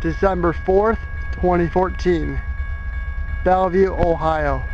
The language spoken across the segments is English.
December 4th, 2014. Bellevue, Ohio.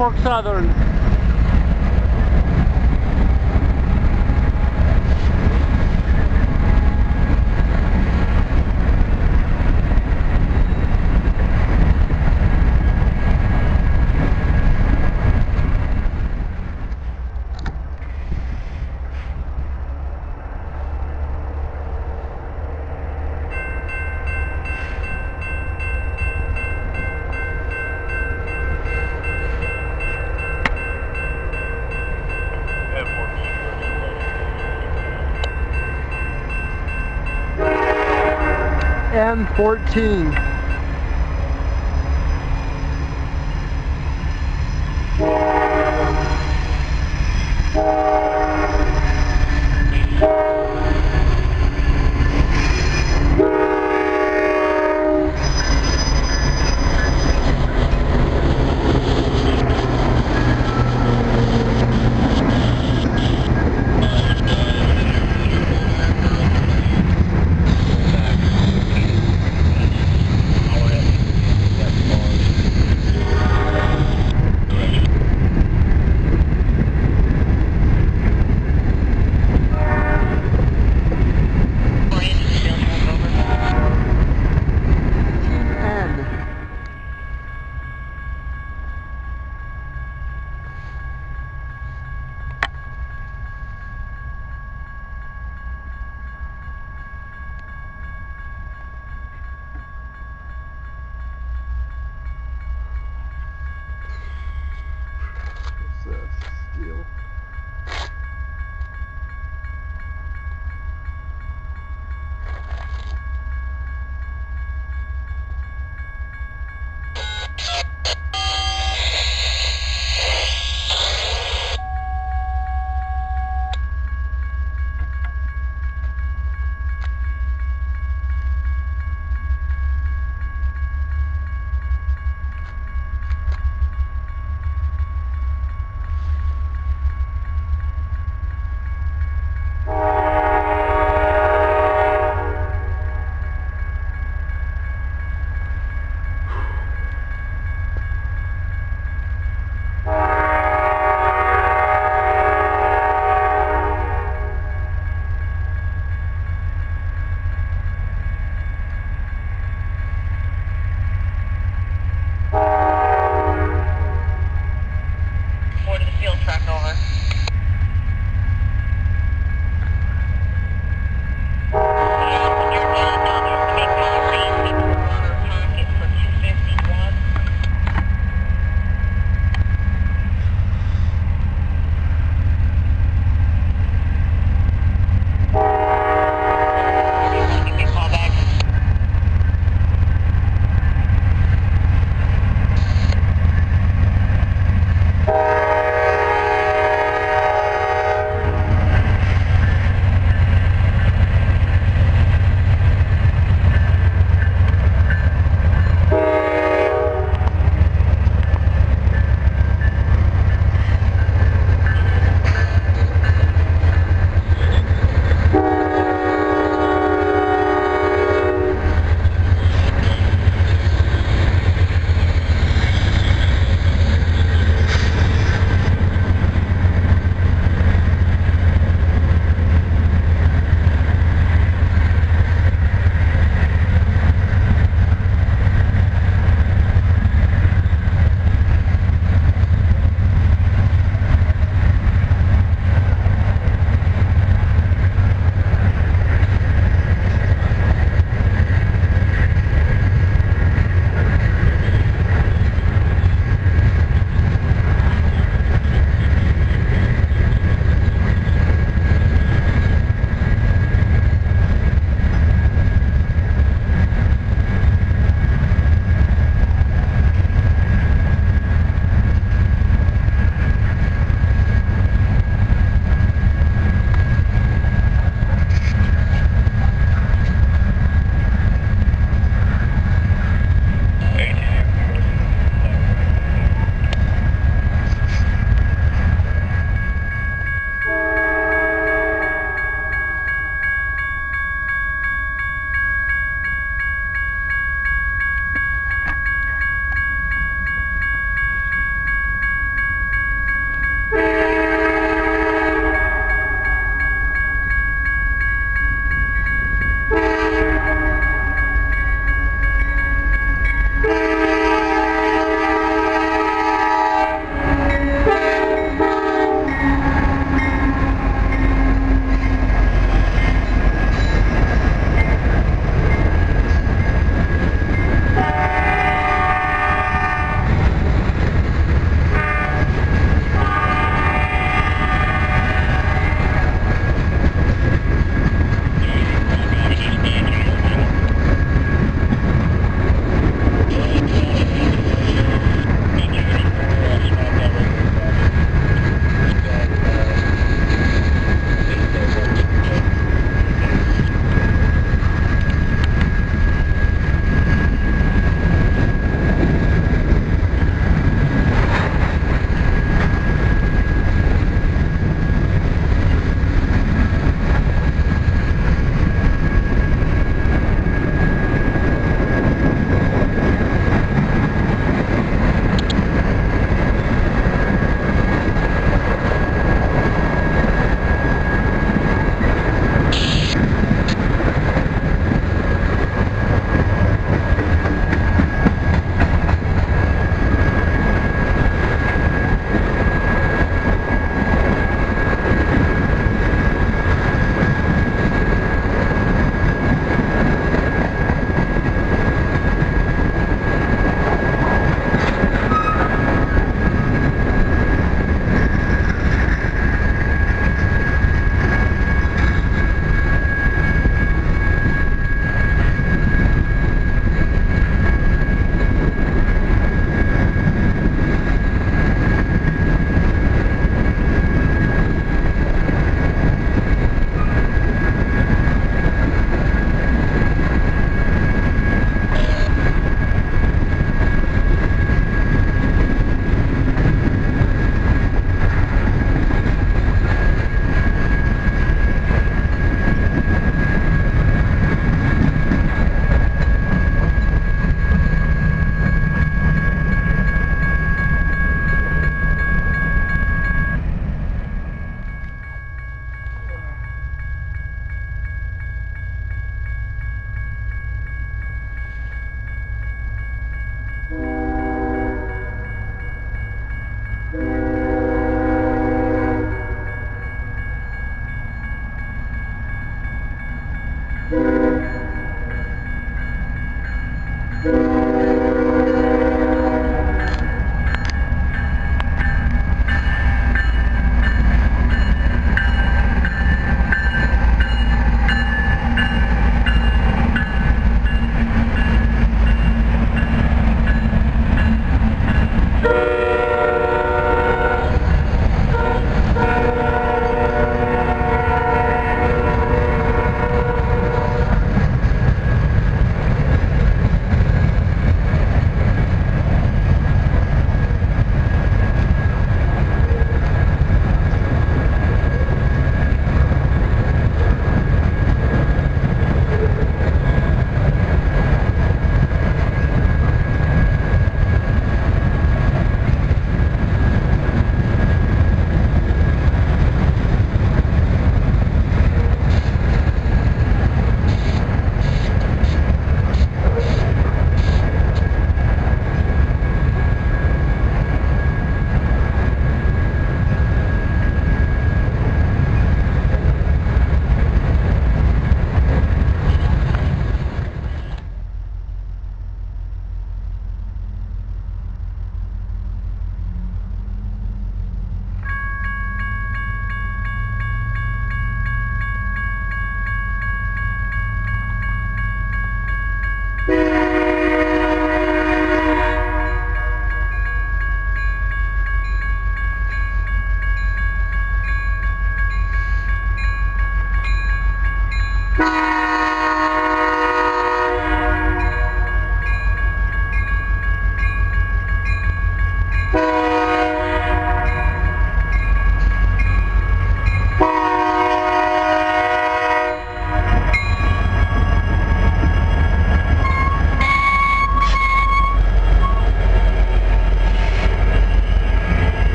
Norfolk Southern. M14.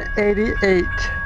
188.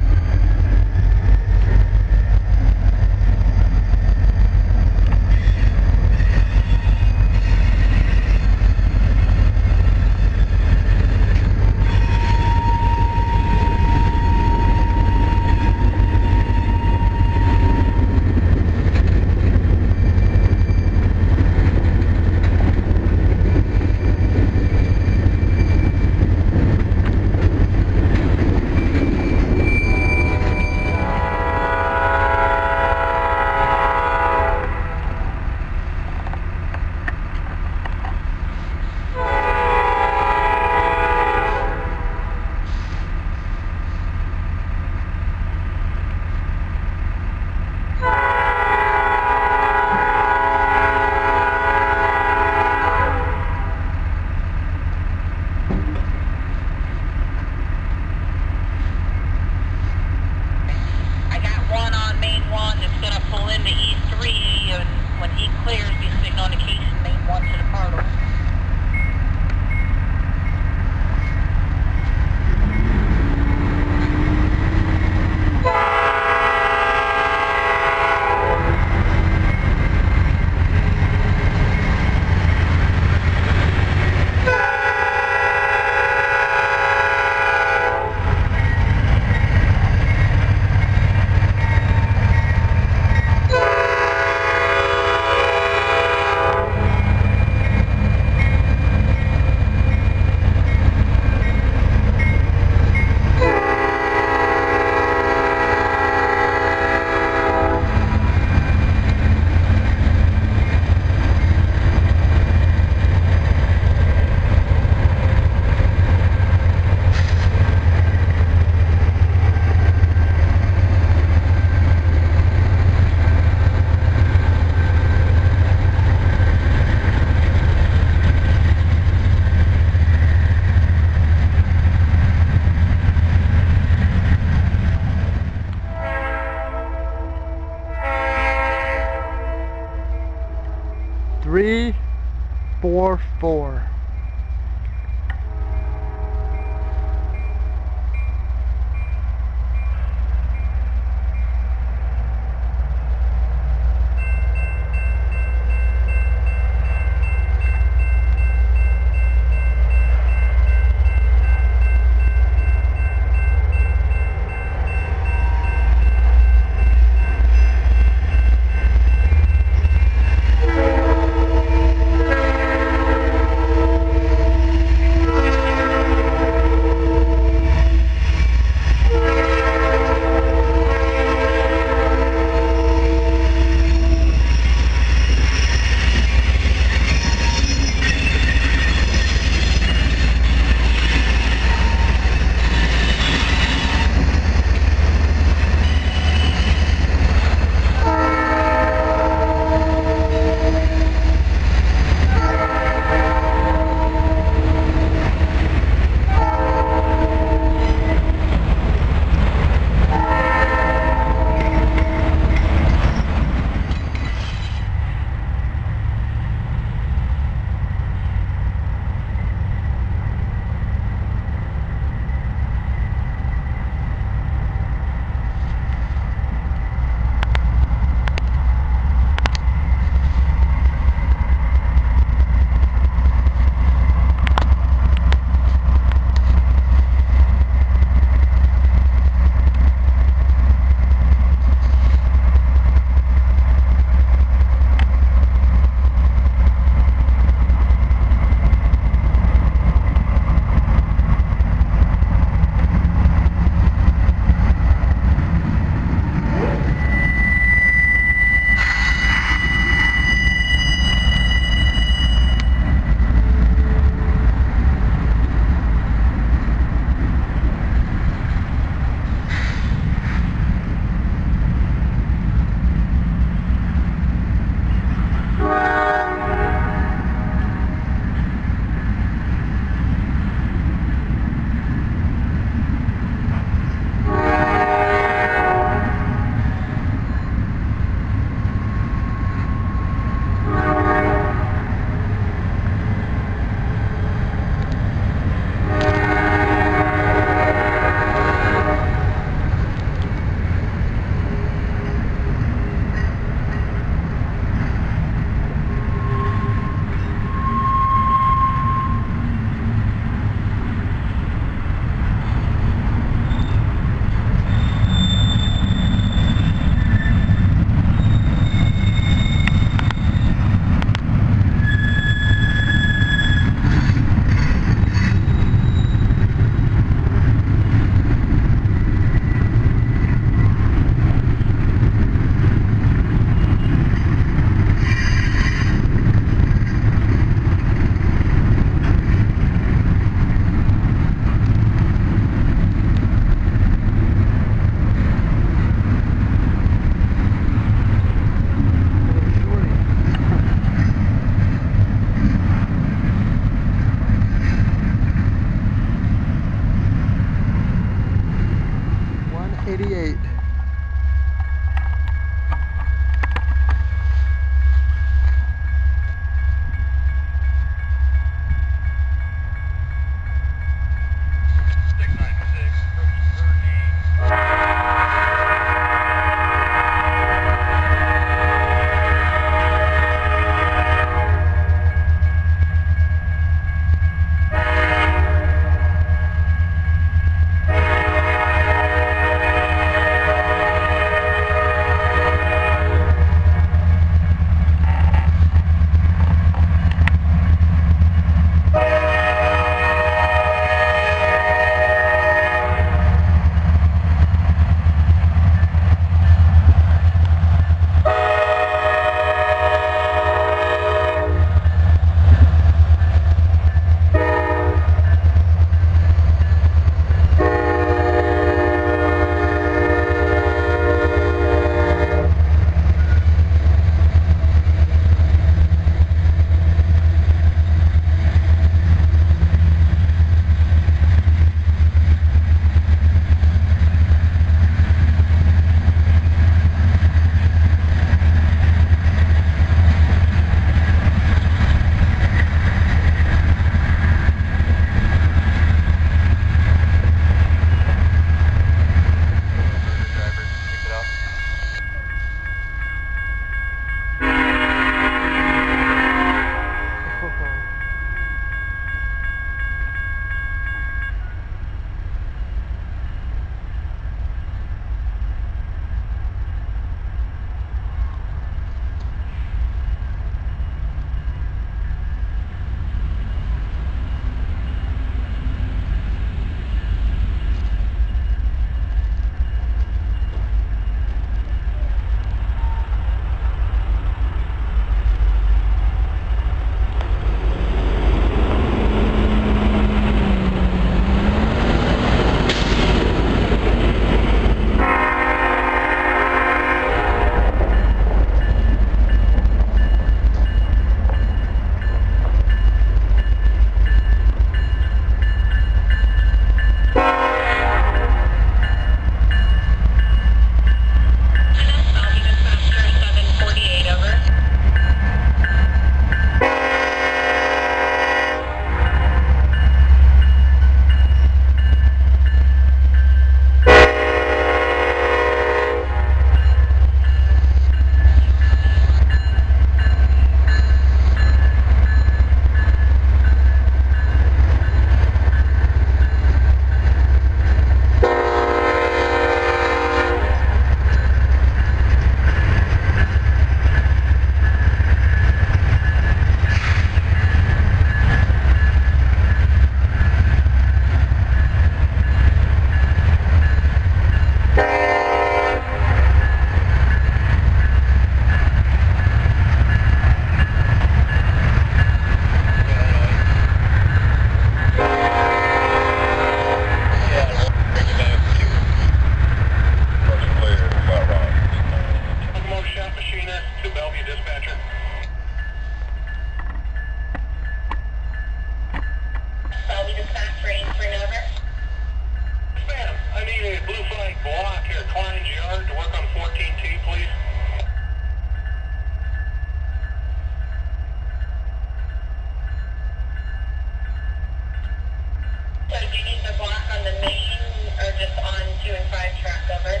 So do you need the block on the main or just on two and five track over?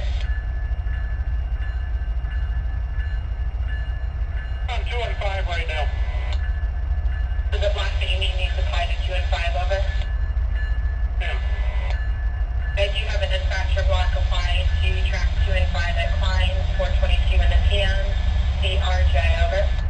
On 2 and 5 right now. So the block that you need needs applied to two and five over? Ma'am. I do have a dispatcher block applied to track two and five at Klein's, 422 in the PM, the RJ over.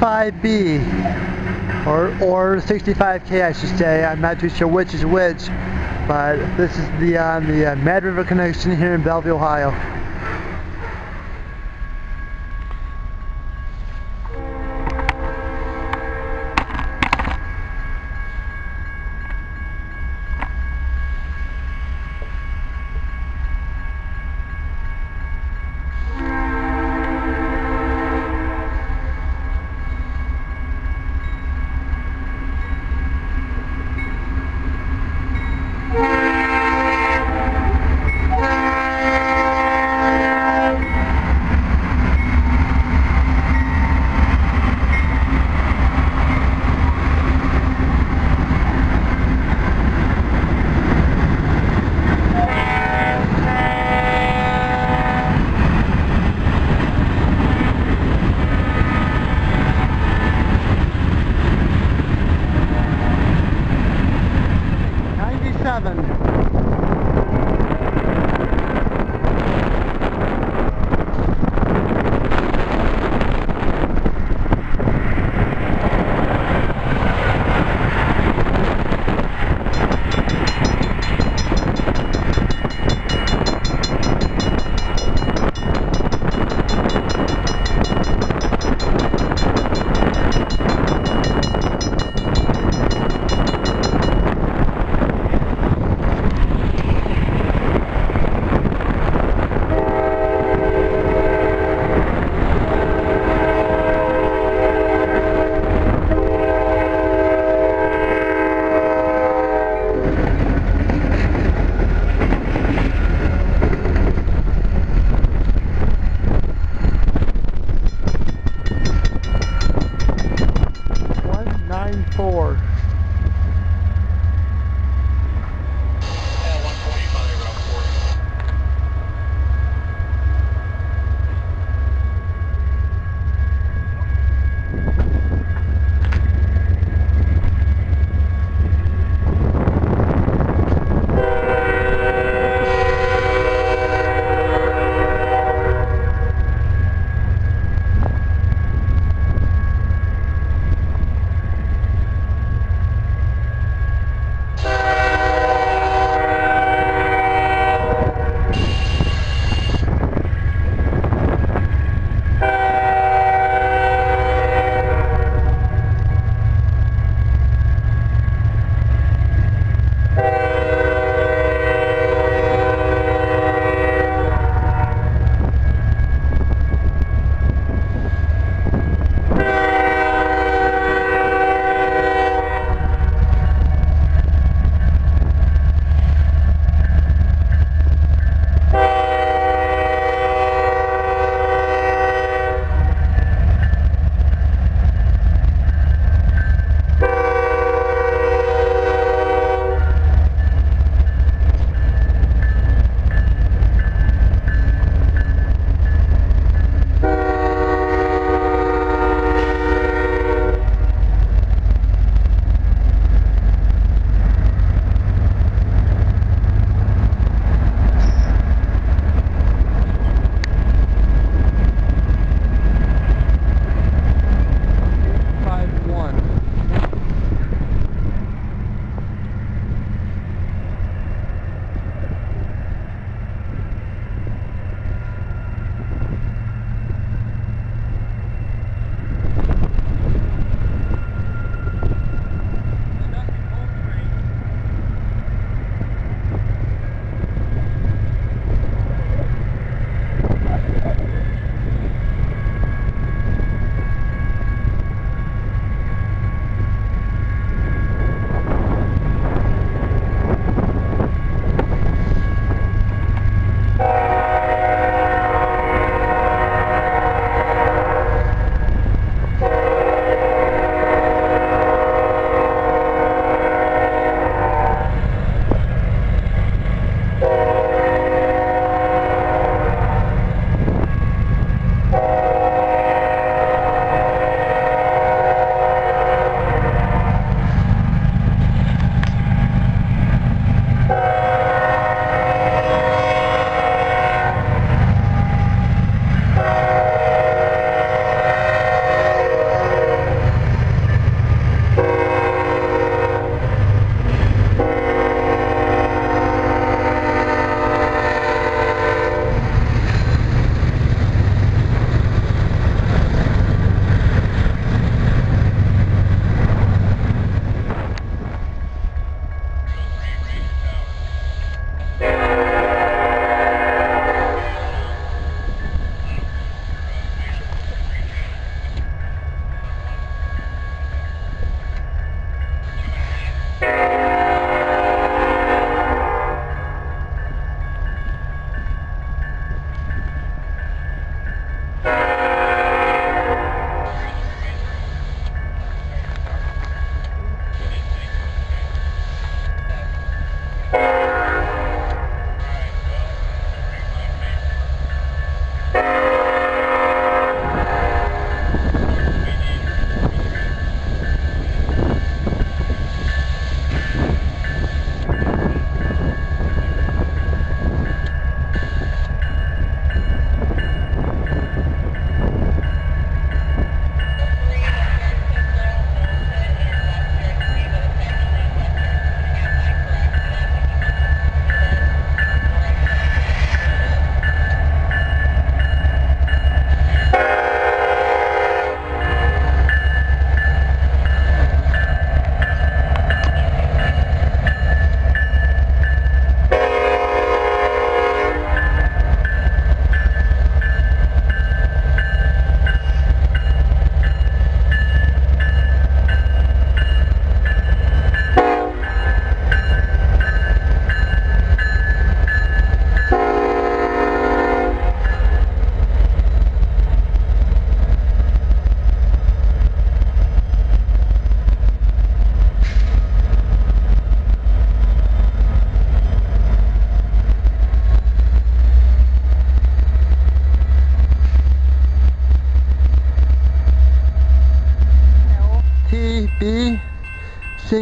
65B or or 65K I should say. I'm not too sure which is which, but this is the on the uh, Mad River connection here in Bellevue, Ohio.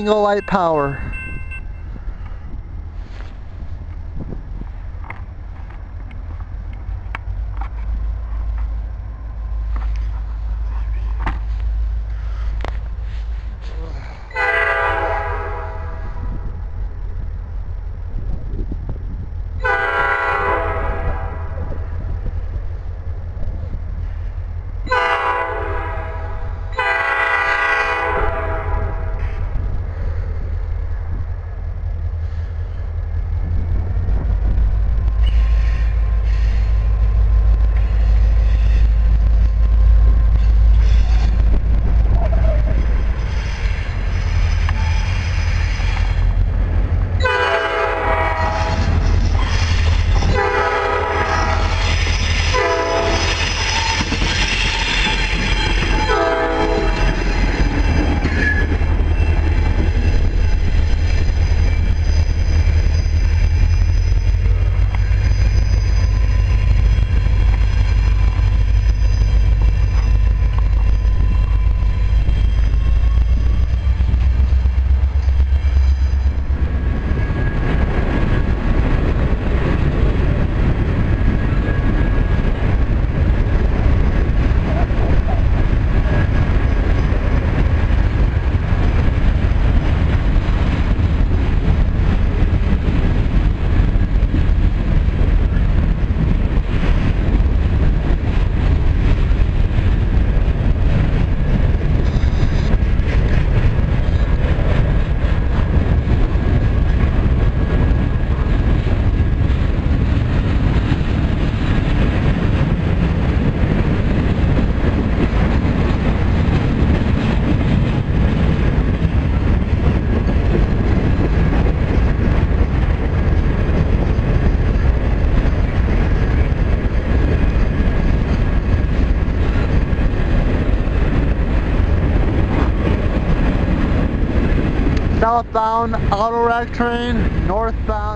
Single light power. Auto rack train, northbound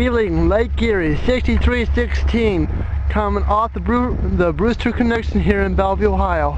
Wheeling, Lake Erie, 6316, coming off the, Bru the Brewster connection here in Bellevue, Ohio.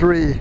603.